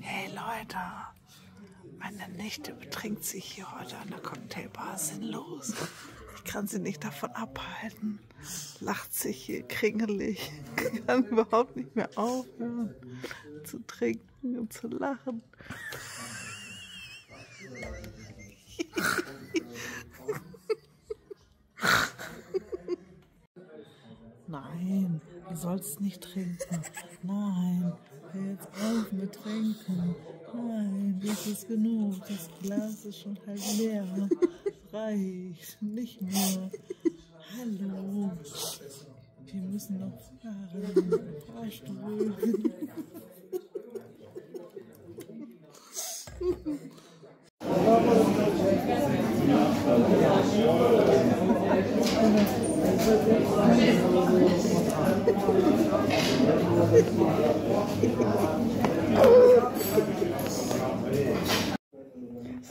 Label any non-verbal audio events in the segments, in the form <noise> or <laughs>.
Hey Leute, meine Nichte betrinkt sich hier heute an der Cocktailbar sinnlos. Ich kann sie nicht davon abhalten. Lacht sich hier kringelig, <laughs> kann überhaupt nicht mehr aufhören zu trinken und zu lachen. <laughs> Nein, du sollst nicht trinken. Nein, hör jetzt auf mit Trinken. Nein, das ist genug. Das Glas ist schon halb leer. Reicht, nicht mehr. Hallo, wir müssen noch fahren. Fahrstuhl.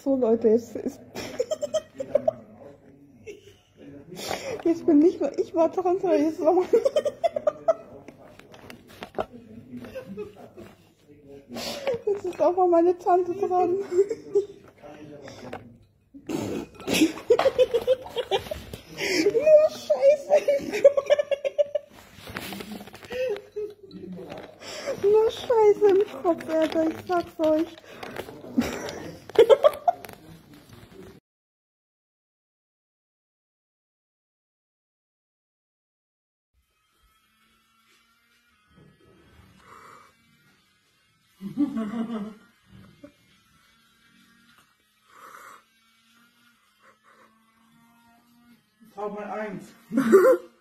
So Leute, jetzt ist. Jetzt bin nicht nur ich war dran, sondern jetzt war meine. Jetzt ist auch mal meine Tante dran. Nur Scheiße. Nur Scheiße im Kopf, Alter, ich sag's euch. Frau mal eins. <laughs>